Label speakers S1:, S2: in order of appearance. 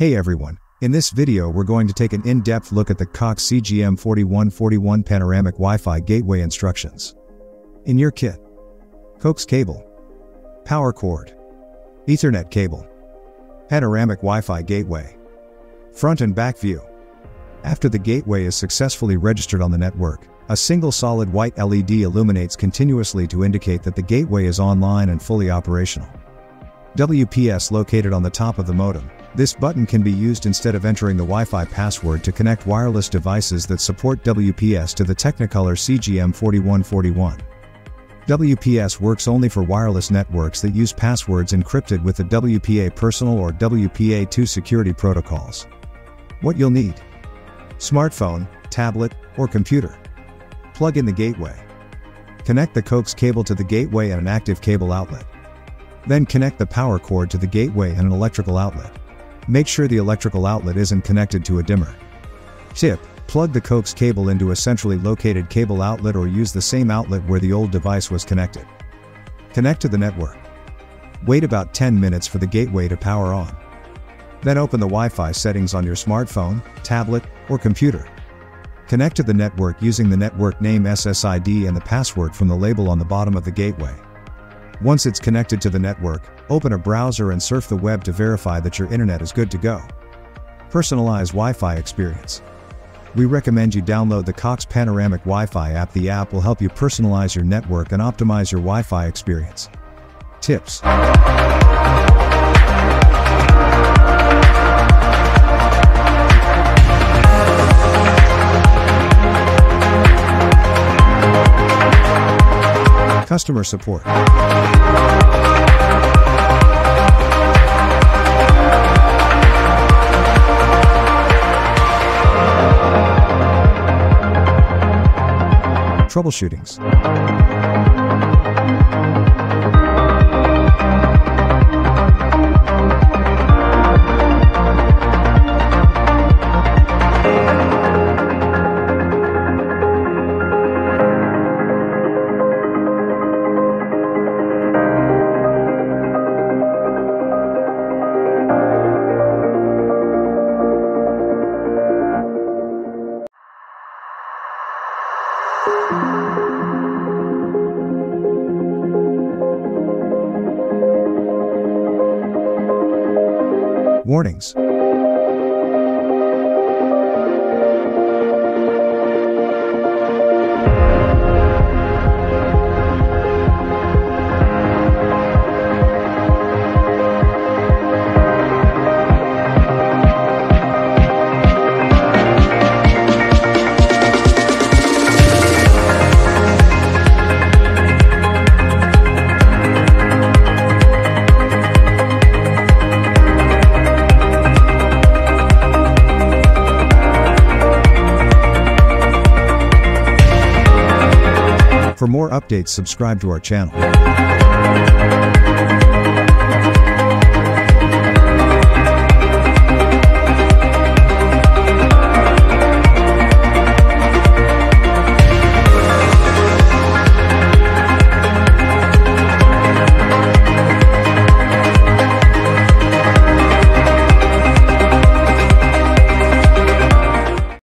S1: Hey everyone, in this video we're going to take an in-depth look at the Cox CGM4141 panoramic Wi-Fi gateway instructions. In your kit. Coax cable. Power cord. Ethernet cable. Panoramic Wi-Fi gateway. Front and back view. After the gateway is successfully registered on the network, a single solid white LED illuminates continuously to indicate that the gateway is online and fully operational. WPS located on the top of the modem. This button can be used instead of entering the Wi-Fi password to connect wireless devices that support WPS to the Technicolor CGM4141. WPS works only for wireless networks that use passwords encrypted with the WPA personal or WPA2 security protocols. What you'll need smartphone, tablet, or computer. Plug in the gateway. Connect the coax cable to the gateway and an active cable outlet. Then connect the power cord to the gateway and an electrical outlet. Make sure the electrical outlet isn't connected to a dimmer. Tip, plug the coax cable into a centrally located cable outlet or use the same outlet where the old device was connected. Connect to the network. Wait about 10 minutes for the gateway to power on. Then open the Wi-Fi settings on your smartphone, tablet, or computer. Connect to the network using the network name SSID and the password from the label on the bottom of the gateway. Once it's connected to the network, open a browser and surf the web to verify that your internet is good to go. Personalize Wi-Fi experience. We recommend you download the Cox Panoramic Wi-Fi app. The app will help you personalize your network and optimize your Wi-Fi experience. Tips. Customer support. Troubleshootings. Warnings. For more updates subscribe to our channel.